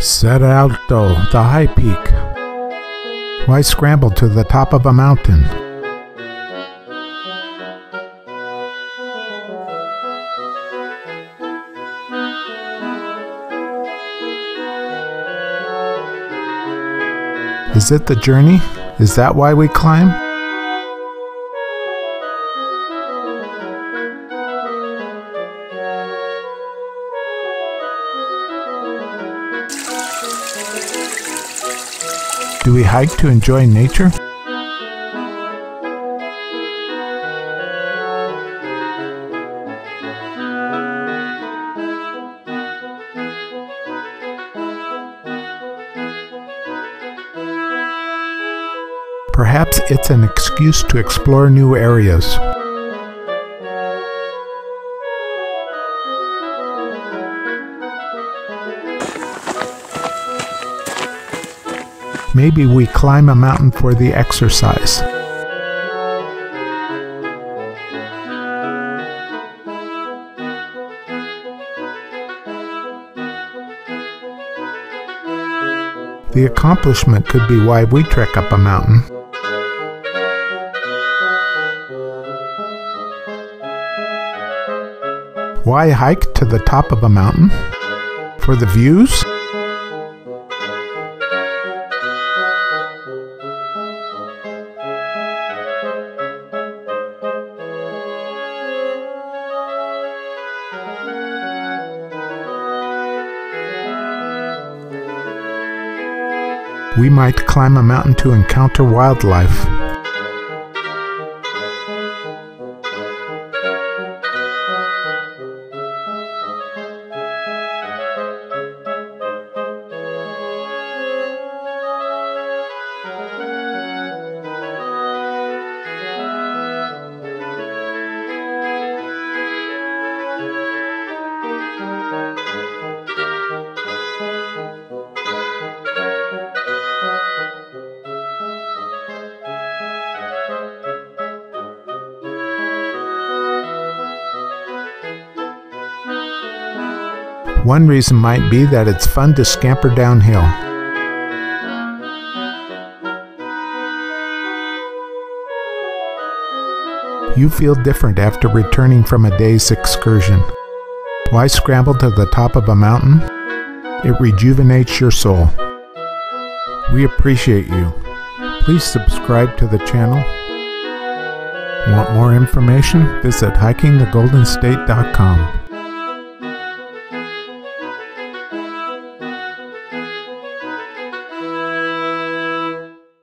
Cerro Alto, the high peak. Why scramble to the top of a mountain? Is it the journey? Is that why we climb? Do we hike to enjoy nature? Perhaps it's an excuse to explore new areas. Maybe we climb a mountain for the exercise. The accomplishment could be why we trek up a mountain. Why hike to the top of a mountain? For the views? We might climb a mountain to encounter wildlife. One reason might be that it's fun to scamper downhill. You feel different after returning from a day's excursion. Why scramble to the top of a mountain? It rejuvenates your soul. We appreciate you. Please subscribe to the channel. Want more information? Visit hikingthegolden state.com.